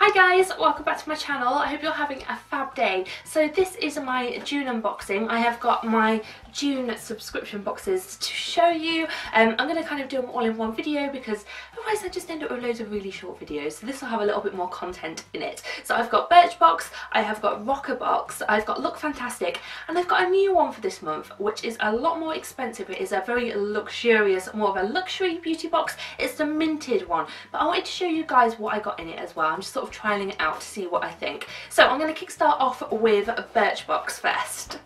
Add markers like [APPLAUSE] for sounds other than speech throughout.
Hi guys, welcome back to my channel. I hope you're having a fab day. So this is my June unboxing. I have got my June subscription boxes to show you. Um, I'm going to kind of do them all in one video because otherwise I just end up with loads of really short videos. So this will have a little bit more content in it. So I've got Birchbox, I have got Roccabox, I've got Look Fantastic, and I've got a new one for this month, which is a lot more expensive. It is a very luxurious, more of a luxury beauty box. It's the Mintd one, but I wanted to show you guys what I got in it as well. I'm just sort of trialing it out to see what I think. So I'm going to kickstart off with Birchbox first.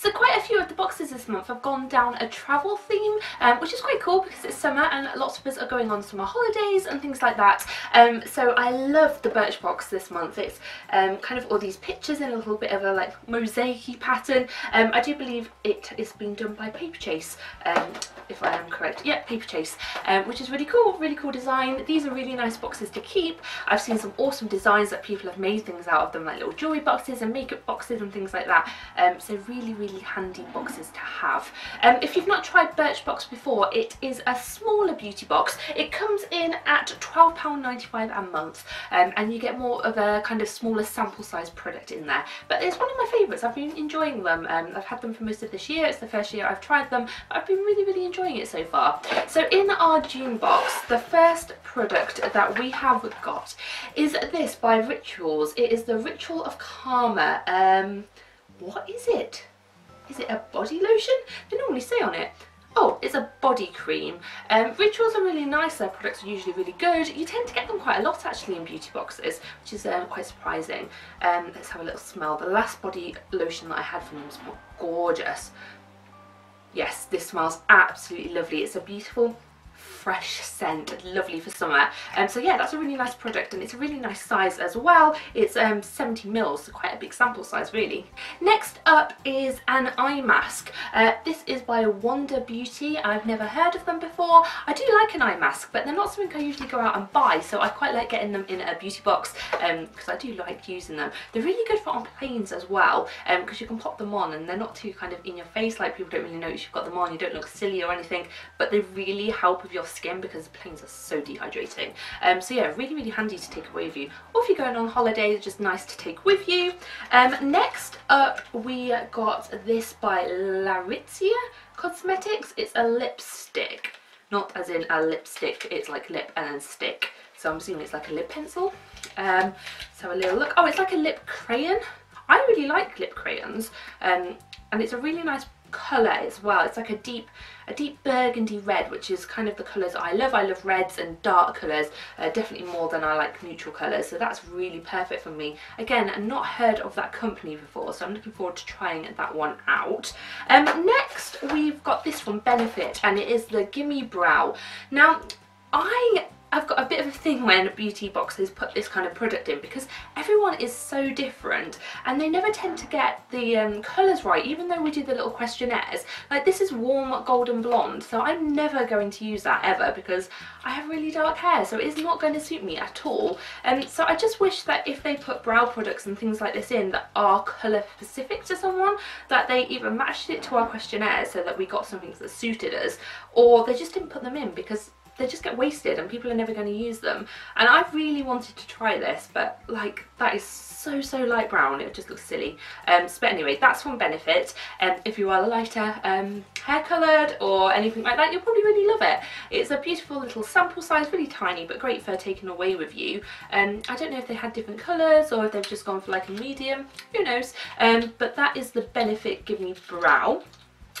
So quite a few of the boxes this month have gone down a travel theme, um, which is quite cool because it's summer and lots of us are going on summer holidays and things like that. Um, so I love the Birchbox this month. It's um, kind of all these pictures in a little bit of a like mosaic pattern. Um, I do believe it is being done by Paperchase, um, if I am correct. Yeah, Paperchase, um, which is really cool, really cool design. These are really nice boxes to keep. I've seen some awesome designs that people have made things out of them, like little jewelry boxes and makeup boxes and things like that. so really, really really handy boxes to have. Um, if you've not tried Birchbox before, it is a smaller beauty box. It comes in at £12.95 a month um, and you get more of a kind of smaller sample size product in there. But it's one of my favourites. I've been enjoying them. Um, I've had them for most of this year. It's the first year I've tried them. I've been really, really enjoying it so far. So in our June box, the first product that we have got is this by Rituals. It is the Ritual of Karma. Um, what is it? Is it a body lotion? They normally say on it. Oh, it's a body cream. Um, Rituals are really nice, their products are usually really good. You tend to get them quite a lot actually in beauty boxes, which is um, quite surprising. Um, let's have a little smell. The last body lotion that I had from them was gorgeous. Yes, this smells absolutely lovely. It's a beautiful fresh scent, lovely for summer. Um, so yeah, that's a really nice product and it's a really nice size as well. It's um, 70 mils, so quite a big sample size really. Next up is an eye mask. Uh, this is by Wander Beauty. I've never heard of them before. I do like an eye mask, but they're not something I usually go out and buy, so I quite like getting them in a beauty box because um, I do like using them. They're really good for on planes as well because um, you can pop them on and they're not too kind of in your face, like people don't really notice you've got them on, you don't look silly or anything, but they really help with your skin because the planes are so dehydrating. Um, so yeah, really, really handy to take away with you. Or if you're going on holiday, just nice to take with you. Um, next up, we got this by Larizia Cosmetics. It's a lipstick. Not as in a lipstick, it's like lip and then stick. So I'm assuming it's like a lip pencil. Um, so a little look. Oh, it's like a lip crayon. I really like lip crayons. Um, and it's a really nice colour as well. It's like a deep a deep burgundy red, which is kind of the colours I love. I love reds and dark colours, uh, definitely more than I like neutral colours, so that's really perfect for me. Again, I've not heard of that company before, so I'm looking forward to trying that one out. Um, next, we've got this from Benefit, and it is the Gimme Brow. Now, I I've got a bit of a thing when beauty boxes put this kind of product in because everyone is so different and they never tend to get the um, colours right even though we do the little questionnaires. Like this is warm golden blonde so I'm never going to use that ever because I have really dark hair so it's not going to suit me at all. And um, so I just wish that if they put brow products and things like this in that are colour specific to someone that they either matched it to our questionnaire so that we got something that suited us or they just didn't put them in because they just get wasted and people are never going to use them. And I really wanted to try this, but like that is so, so light brown. It just looks silly. Um, but anyway, that's from Benefit. And um, if you are lighter um, hair coloured or anything like that, you'll probably really love it. It's a beautiful little sample size, really tiny, but great for taking away with you. Um, I don't know if they had different colours or if they've just gone for like a medium, who knows. Um, but that is the Benefit Give Me Brow.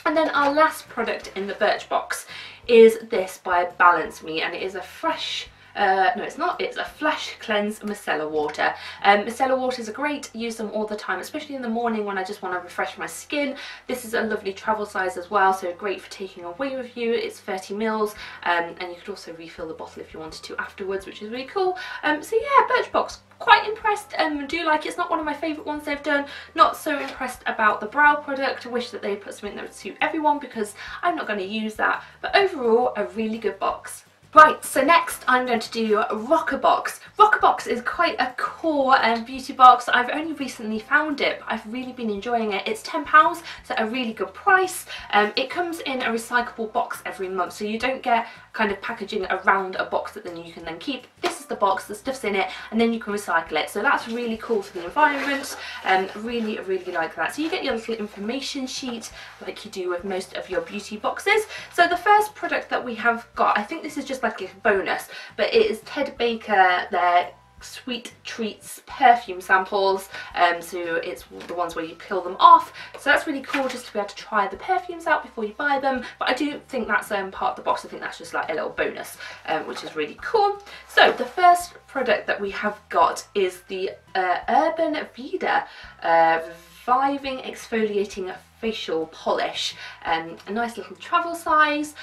And then our last product in the Birchbox is this by Balance Me and it is a fresh uh, no it's not, it's a Flash Cleanse Micellar Water. Um, micellar waters are great, use them all the time, especially in the morning when I just want to refresh my skin. This is a lovely travel size as well, so great for taking away with you. It's 30 mils, um, and you could also refill the bottle if you wanted to afterwards, which is really cool. Um, so yeah, Birchbox, quite impressed and um, do like it. It's not one of my favourite ones they've done. Not so impressed about the brow product. Wish that they put something that would suit everyone because I'm not going to use that. But overall, a really good box. Right, so next I'm going to do Roccabox. Roccabox is quite a core um, beauty box. I've only recently found it, but I've really been enjoying it. It's £10, so a really good price. Um, it comes in a recyclable box every month, so you don't get kind of packaging around a box that then you can then keep. This is the box, the stuff's in it, and then you can recycle it. So that's really cool for the environment. and um, really, really like that. So you get your little information sheet like you do with most of your beauty boxes. So the first product that we have got, I think this is just like a bonus, but it is Ted Baker, their sweet treats perfume samples. Um, so it's the ones where you peel them off. So that's really cool just to be able to try the perfumes out before you buy them. But I do think that's um, part of the box. I think that's just like a little bonus um, which is really cool. So the first product that we have got is the uh, Urban Veda uh, Reviving Exfoliating Facial Polish. Um, a nice little travel size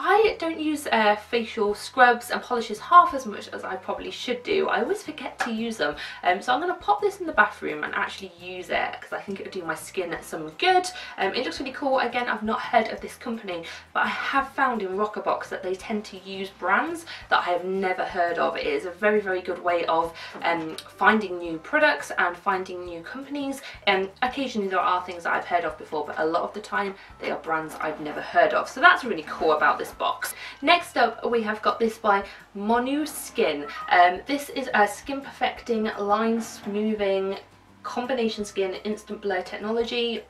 I don't use uh, facial scrubs and polishes half as much as I probably should do. I always forget to use them. Um, so I'm going to pop this in the bathroom and actually use it because I think it would do my skin some good. Um, it looks really cool. Again, I've not heard of this company, but I have found in Roccabox that they tend to use brands that I have never heard of. It is a very, very good way of um, finding new products and finding new companies. And occasionally there are things that I've heard of before, but a lot of the time they are brands I've never heard of. So that's really cool about this box. Next up we have got this by Monu Skin. Um, this is a skin perfecting, line smoothing, combination skin instant blur technology.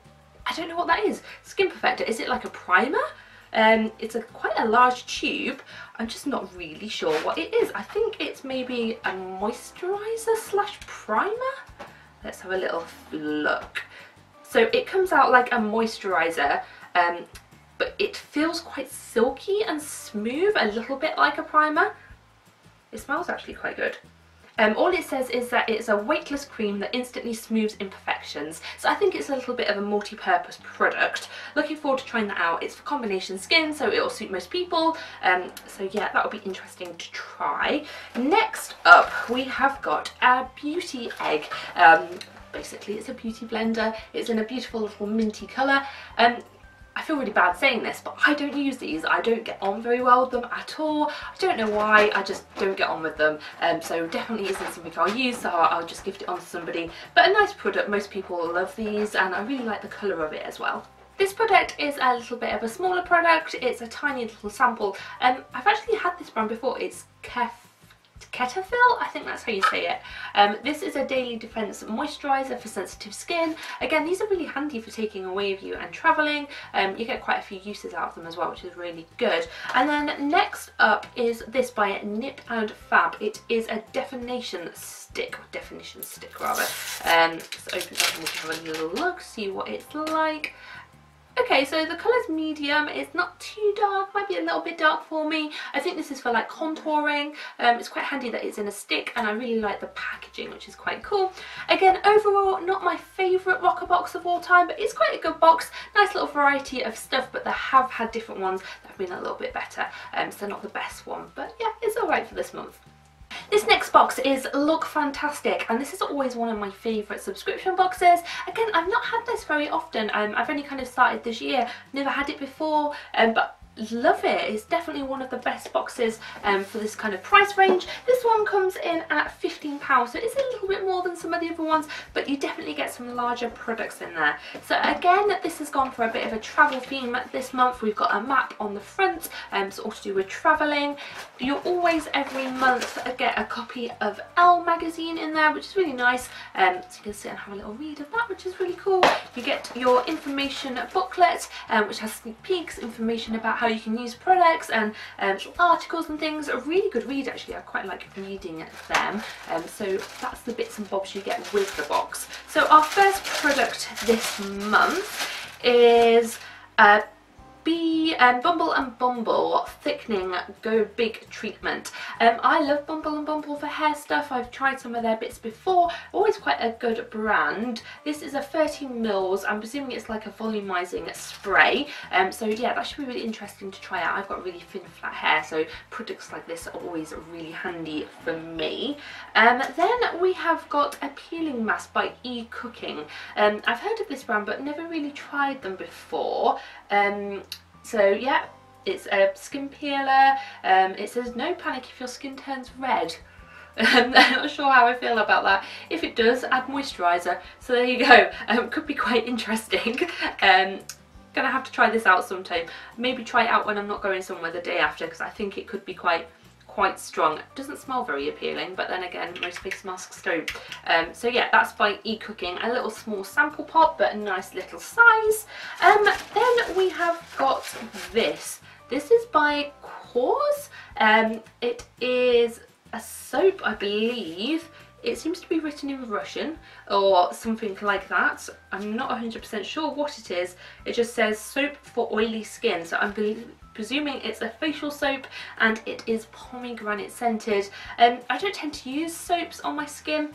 I don't know what that is. Skin perfector, is it like a primer? Um, it's a quite a large tube. I'm just not really sure what it is. I think it's maybe a moisturiser slash primer. Let's have a little look. So it comes out like a moisturiser. Um, but it feels quite silky and smooth, a little bit like a primer. It smells actually quite good. Um, all it says is that it's a weightless cream that instantly smooths imperfections. So I think it's a little bit of a multi-purpose product. Looking forward to trying that out. It's for combination skin, so it'll suit most people. Um, so yeah, that'll be interesting to try. Next up, we have got a beauty egg. Um, basically, it's a beauty blender. It's in a beautiful little minty colour. Um, I feel really bad saying this, but I don't use these. I don't get on very well with them at all. I don't know why, I just don't get on with them. Um, so definitely isn't something I'll use, so I'll just gift it on to somebody. But a nice product, most people love these, and I really like the colour of it as well. This product is a little bit of a smaller product, it's a tiny little sample. Um, I've actually had this brand before, it's Kef Cetaphil, I think that's how you say it. Um, this is a Daily Defense Moisturiser for sensitive skin. Again, these are really handy for taking away with you and travelling. Um, you get quite a few uses out of them as well, which is really good. And then next up is this by Nip and Fab. It is a definition stick, or definition stick rather. Um, let's open up and we have a little look, see what it's like. Okay, so the colour's medium. It's not too dark, might be a little bit dark for me. I think this is for like contouring. Um, it's quite handy that it's in a stick and I really like the packaging, which is quite cool. Again, overall, not my favourite Roccabox of all time, but it's quite a good box. Nice little variety of stuff, but they have had different ones that have been a little bit better. Um, so not the best one, but yeah, it's alright for this month. This next box is Look Fantastic and this is always one of my favourite subscription boxes. Again, I've not had this very often. Um, I've only kind of started this year, never had it before, um, but love it. It's definitely one of the best boxes um, for this kind of price range. This one comes in at £15, so it's a little bit more than some of the other ones, but you definitely get some larger products in there. So again, this has gone for a bit of a travel theme this month. We've got a map on the front, um, so all to do with travelling. You'll always, every month, get a copy of Elle magazine in there, which is really nice. Um, so you can sit and have a little read of that, which is really cool. You get your information booklet, um, which has sneak peeks, information about how you can use products and um, articles and things. A really good read actually, I quite like reading them. Um, so that's the bits and bobs you get with the box. So our first product this month is uh, B um, Bumble and Bumble Thickening Go Big Treatment. Um, I love Bumble and Bumble for hair stuff. I've tried some of their bits before. Always quite a good brand. This is a 13 mils. I'm presuming it's like a volumizing spray. Um, so yeah, that should be really interesting to try out. I've got really thin flat hair, so products like this are always really handy for me. Um, then we have got a peeling mask by E Cooking. Um, I've heard of this brand, but never really tried them before. Um, so yeah, it's a skin peeler. Um, it says no panic if your skin turns red. [LAUGHS] [LAUGHS] I'm not sure how I feel about that. If it does, add moisturiser. So there you go. [LAUGHS] Um, could be quite interesting. Um, gonna have to try this out sometime. Maybe try it out when I'm not going somewhere the day after because I think it could be quite quite strong. Doesn't smell very appealing, but then again, most face masks don't. Um, so yeah, that's by eCooking. A little small sample pot, but a nice little size. Um, then we have got this. This is by Korres. Um, it is a soap, I believe. It seems to be written in Russian or something like that. I'm not 100% sure what it is. It just says soap for oily skin. So I'm presuming it's a facial soap and it is pomegranate scented. Um, I don't tend to use soaps on my skin.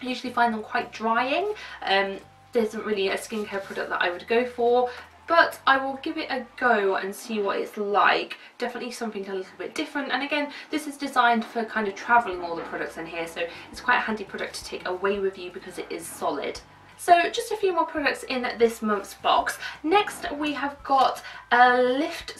I usually find them quite drying. Um, there isn't really a skincare product that I would go for but I will give it a go and see what it's like. Definitely something a little bit different and again this is designed for kind of travelling all the products in here so it's quite a handy product to take away with you because it is solid. So just a few more products in this month's box. Next we have got a Lift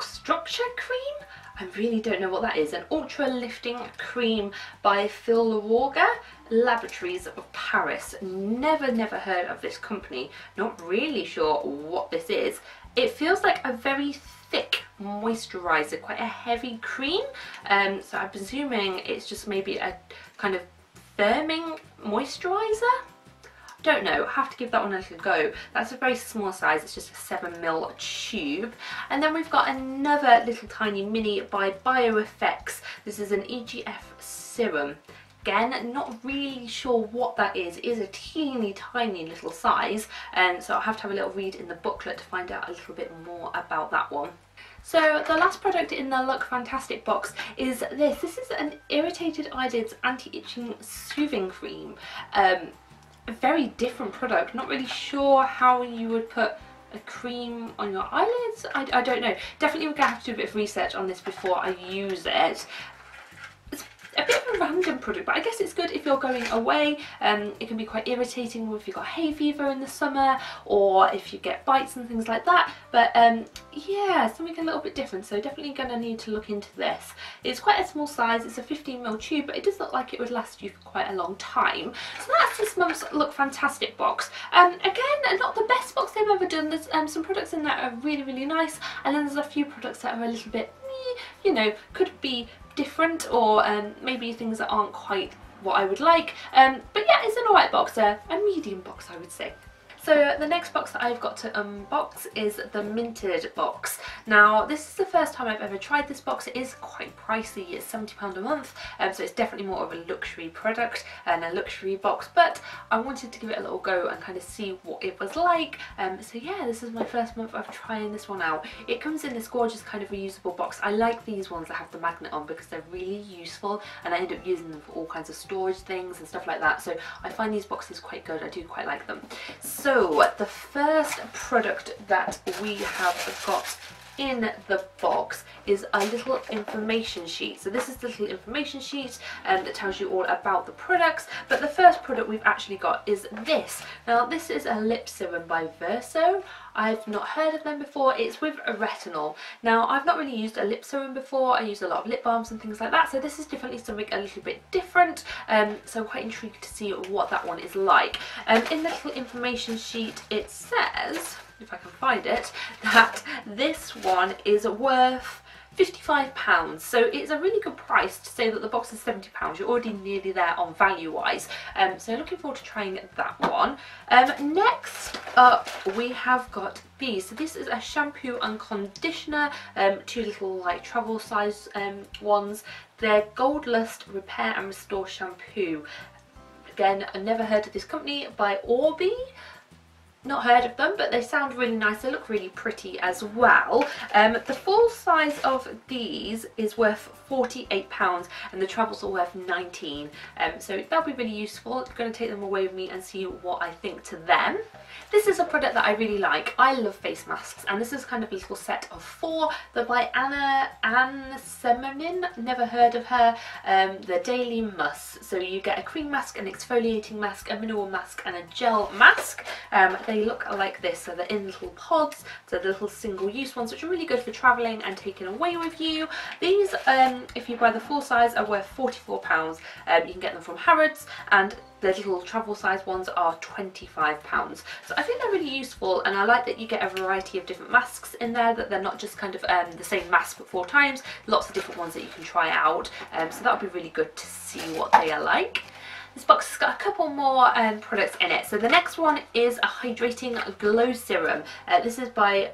Structure Cream. I really don't know what that is. An Ultra Lifting Cream by Phil Filorga. Laboratories of Paris. Never, never heard of this company. Not really sure what this is. It feels like a very thick moisturiser, quite a heavy cream. Um, so I'm presuming it's just maybe a kind of firming moisturiser don't know, have to give that one a little go. That's a very small size, it's just a 7ml tube. And then we've got another little tiny mini by BioEffects. This is an EGF serum. Again, not really sure what that is. It is a teeny tiny little size, and so I'll have to have a little read in the booklet to find out a little bit more about that one. So the last product in the Look Fantastic box is this. This is an Irritated Eyelids Anti-Itching Soothing Cream. Um, a very different product. Not really sure how you would put a cream on your eyelids. I, I don't know. Definitely we're going to have to do a bit of research on this before I use it bit of a random product but I guess it's good if you're going away. Um, it can be quite irritating if you've got hay fever in the summer or if you get bites and things like that. But um, yeah something a little bit different. So definitely going to need to look into this. It's quite a small size. It's a 15ml tube but it does look like it would last you for quite a long time. So that's this month's Look Fantastic box. Um, again not the best box they've ever done. There's um, some products in there are really really nice and then there's a few products that are a little bit you know could be different or um, maybe things that aren't quite what I would like. Um, but yeah, it's an alright box, uh, a medium box I would say. So the next box that I've got to unbox is the Mintd box. Now this is the first time I've ever tried this box. It is quite pricey, it's £70 a month, um, so it's definitely more of a luxury product and a luxury box, but I wanted to give it a little go and kind of see what it was like. Um, so yeah, this is my first month of trying this one out. It comes in this gorgeous kind of reusable box. I like these ones that have the magnet on because they're really useful and I end up using them for all kinds of storage things and stuff like that. So I find these boxes quite good. I do quite like them. So so the first product that we have got in the box is a little information sheet. So this is the little information sheet um, that tells you all about the products. But the first product we've actually got is this. Now this is a lip serum by Verso. I've not heard of them before. It's with a retinol. Now I've not really used a lip serum before. I use a lot of lip balms and things like that. So this is definitely something a little bit different. Um, so I'm quite intrigued to see what that one is like. Um, in the little information sheet it says, if I can find it, [LAUGHS] that this one is worth £55 so it's a really good price to say that the box is £70 you're already nearly there on value wise um, so looking forward to trying that one. Um, next up we have got these. So this is a shampoo and conditioner um, two little like travel size um, ones. They're Gold Lust Repair and Restore Shampoo. Again I never heard of this company by Oribe not heard of them but they sound really nice they look really pretty as well um, the full size of these is worth 48 pounds and the travels are worth 19 um, so that'll be really useful I'm going to take them away with me and see what I think to them this is a product that I really like. I love face masks and this is kind of a little set of four. They're by Anna Anne Semonin, never heard of her. Um, the Daily Must. So you get a cream mask, an exfoliating mask, a mineral mask and a gel mask. Um, they look like this, so they're in little pods, so the little single use ones which are really good for travelling and taking away with you. These, um, if you buy the full size, are worth £44. Um, you can get them from Harrods and the little travel size ones are £25. So I think they're really useful and I like that you get a variety of different masks in there, that they're not just kind of um, the same mask but four times, lots of different ones that you can try out. Um, so that would be really good to see what they are like. This box has got a couple more um, products in it. So the next one is a hydrating glow serum. Uh, this is by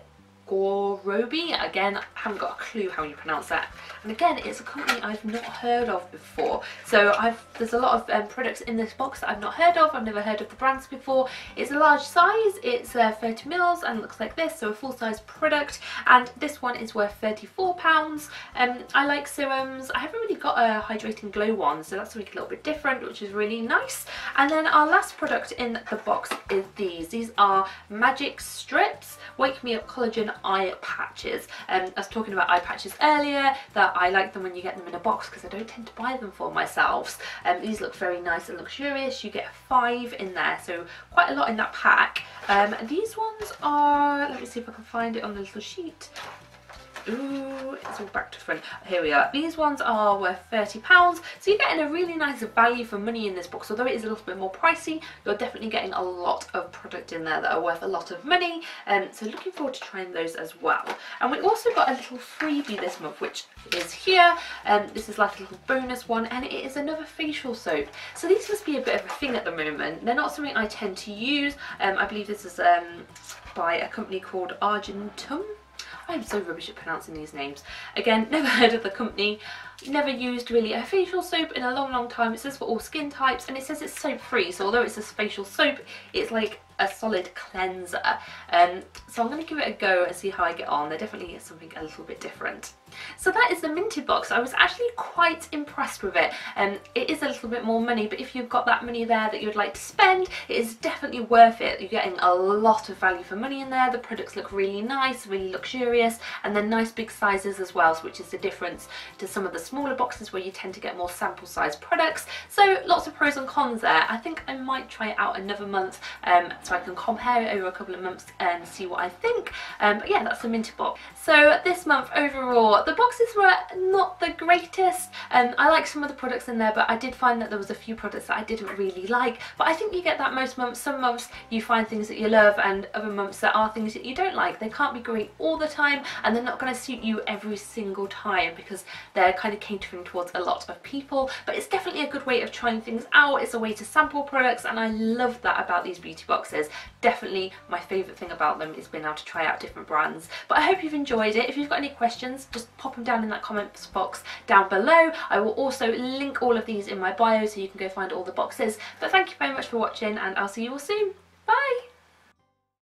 Gorobi. Again, I haven't got a clue how you pronounce that. And again, it's a company I've not heard of before. So I've there's a lot of um, products in this box that I've not heard of. I've never heard of the brands before. It's a large size. It's uh, 30 mils and looks like this. So a full size product. And this one is worth £34. Um, I like serums. I haven't really got a hydrating glow one. So that's something a little bit different, which is really nice. And then our last product in the box is these. These are Magic Strips Wake Me Up Collagen eye patches. Um, I was talking about eye patches earlier, that I like them when you get them in a box because I don't tend to buy them for myself. Um, these look very nice and luxurious. You get five in there, so quite a lot in that pack. Um, these ones are, let me see if I can find it on the little sheet. Ooh, it's all back to front. Here we are. These ones are worth £30. So you're getting a really nice value for money in this box. Although it is a little bit more pricey, you're definitely getting a lot of product in there that are worth a lot of money. Um, so looking forward to trying those as well. And we also got a little freebie this month, which is here. Um, this is like a little bonus one, and it is another facial soap. So these must be a bit of a thing at the moment. They're not something I tend to use. Um, I believe this is um, by a company called Argentum. I'm so rubbish at pronouncing these names. Again, [LAUGHS] never heard of the company, never used really a facial soap in a long, long time. It says for all skin types and it says it's soap free. So although it's a facial soap, it's like a solid cleanser. Um, so I'm going to give it a go and see how I get on. There definitely is something a little bit different. So that is the Mintd box. I was actually quite impressed with it. Um, it is a little bit more money, but if you've got that money there that you'd like to spend, it is definitely worth it. You're getting a lot of value for money in there. The products look really nice, really luxurious, and then nice big sizes as well, which is the difference to some of the smaller boxes where you tend to get more sample size products. So lots of pros and cons there. I think I might try it out another month um, so I can compare it over a couple of months and see what I think. Um, but yeah, that's the Mintd box. So this month overall, the boxes were not the greatest. Um, I like some of the products in there, but I did find that there was a few products that I didn't really like. But I think you get that most months. Some months you find things that you love and other months there are things that you don't like. They can't be great all the time and they're not going to suit you every single time because they're kind of catering towards a lot of people. But it's definitely a good way of trying things out. It's a way to sample products and I love that about these beauty boxes. Definitely my favourite thing about them is being able to try out different brands. But I hope you've enjoyed it. If you've got any questions, just pop them down in that comments box down below. I will also link all of these in my bio so you can go find all the boxes. But thank you very much for watching and I'll see you all soon. Bye!